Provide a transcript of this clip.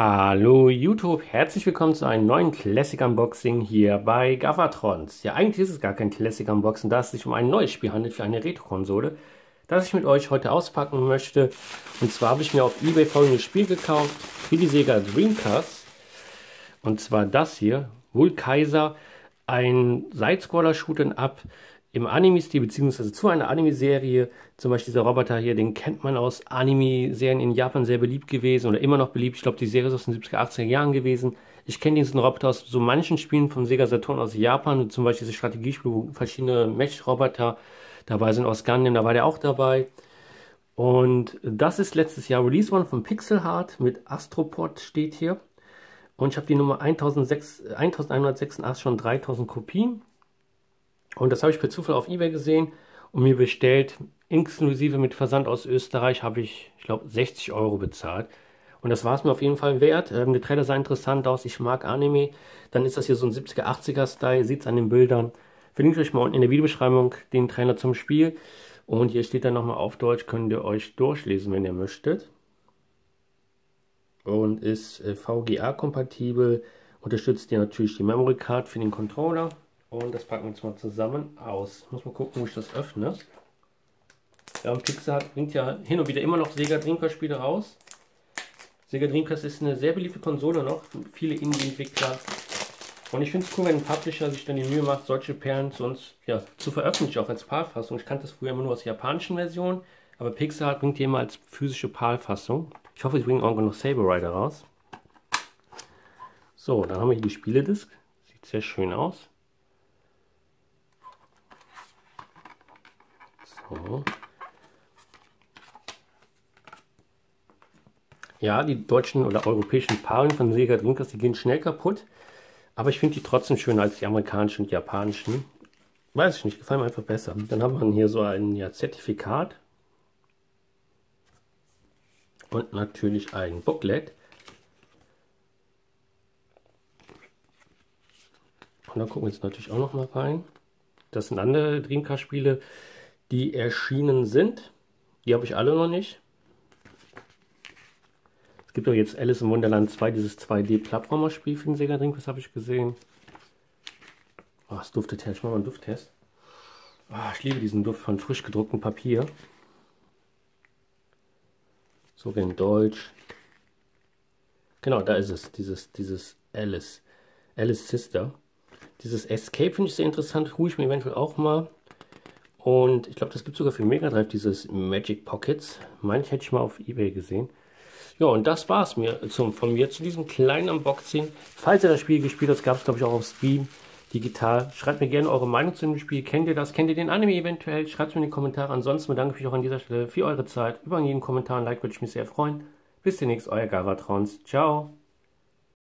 Hallo YouTube, herzlich willkommen zu einem neuen Classic Unboxing hier bei Gavatrons. Ja, eigentlich ist es gar kein Classic Unboxing, da es sich um ein neues Spiel handelt für eine Retro-Konsole, das ich mit euch heute auspacken möchte. Und zwar habe ich mir auf Ebay folgendes Spiel gekauft für die Sega Dreamcast. Und zwar das hier, Vulkaiser, ein Side-Scroller-Shoot'em-Up im Anime-Stil, beziehungsweise zu einer Anime-Serie, zum Beispiel dieser Roboter hier, den kennt man aus Anime-Serien in Japan sehr beliebt gewesen oder immer noch beliebt. Ich glaube, die Serie ist aus den 70er, 80er Jahren gewesen. Ich kenne diesen Roboter aus so manchen Spielen von Sega Saturn aus Japan, zum Beispiel diese Strategiespiele, wo verschiedene Mech-Roboter dabei sind aus Gundam, da war der auch dabei. Und das ist letztes Jahr Release worden von Pixel Heart mit Astropod steht hier. Und ich habe die Nummer 1186 schon 3000 Kopien. Und das habe ich per Zufall auf Ebay gesehen und mir bestellt. Inklusive mit Versand aus Österreich habe ich, ich glaube, 60 Euro bezahlt. Und das war es mir auf jeden Fall wert. Ähm, der Trailer sah interessant aus. Ich mag Anime. Dann ist das hier so ein 70er, 80er Style. Sieht es an den Bildern. Verlinke euch mal unten in der Videobeschreibung den Trailer zum Spiel. Und hier steht dann nochmal auf Deutsch. Könnt ihr euch durchlesen, wenn ihr möchtet. Und ist äh, VGA-kompatibel. Unterstützt ihr natürlich die Memory Card für den Controller. Und das packen wir jetzt mal zusammen aus. Muss mal gucken, wo ich das öffne. Ja, und Pixar bringt ja hin und wieder immer noch Sega Dreamcast Spiele raus. Sega Dreamcast ist eine sehr beliebte Konsole noch. Viele Indie-Entwickler. Und ich finde es cool, wenn ein Publisher sich dann die Mühe macht, solche Perlen zu uns ja, zu veröffentlichen, auch als PAL-Fassung. Ich kannte das früher immer nur aus der japanischen Version, aber Pixar bringt die immer als physische PAL-Fassung. Ich hoffe, sie bringen irgendwann noch Saber Rider raus. So, dann haben wir hier die Spieledisk. Sieht sehr schön aus. Ja, die deutschen oder europäischen Paaren von Sega Dreamcast, die gehen schnell kaputt. Aber ich finde die trotzdem schöner als die amerikanischen und japanischen. Weiß ich nicht, gefallen mir einfach besser. Dann haben wir hier so ein ja, Zertifikat. Und natürlich ein Booklet. Und da gucken wir jetzt natürlich auch noch mal rein. Das sind andere Dreamcast-Spiele die erschienen sind. Die habe ich alle noch nicht. Es gibt auch jetzt Alice im Wunderland 2, dieses 2D-Plattformer-Spiel für den Sega Dreamcast habe ich gesehen. Oh, es duftet her. Ich mache mal einen Dufttest. Oh, ich liebe diesen Duft von frisch gedrucktem Papier. So in Deutsch. Genau, da ist es. Dieses, dieses Alice. Alice Sister. Dieses Escape finde ich sehr interessant. Ruhe ich mir eventuell auch mal. Und ich glaube, das gibt sogar für Mega Drive dieses Magic Pockets. Manch hätte ich mal auf Ebay gesehen. Ja, und das war es mir zum, von mir zu diesem kleinen Unboxing. Falls ihr das Spiel gespielt habt, gab es glaube ich auch auf Steam digital. Schreibt mir gerne eure Meinung zu dem Spiel. Kennt ihr das? Kennt ihr den Anime eventuell? Schreibt es mir in die Kommentare. Ansonsten bedanke ich mich auch an dieser Stelle für eure Zeit. Über jeden Kommentar und Like würde ich mich sehr freuen. Bis demnächst, euer Gavatrons. Ciao.